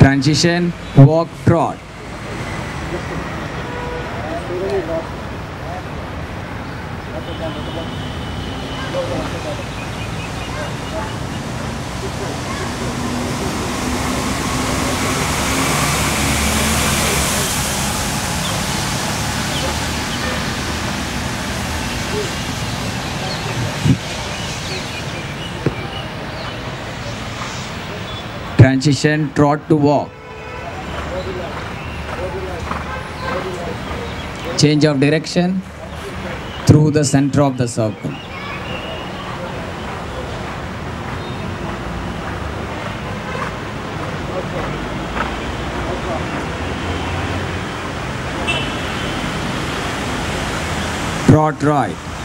Transition, walk, trot. Transition, trot to walk. Change of direction through the center of the circle. Trot right.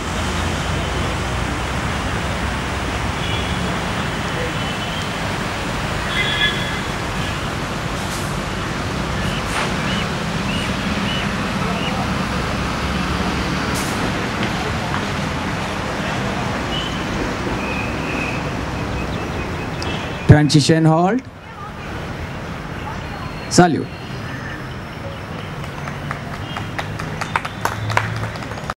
Transition halt. Salute.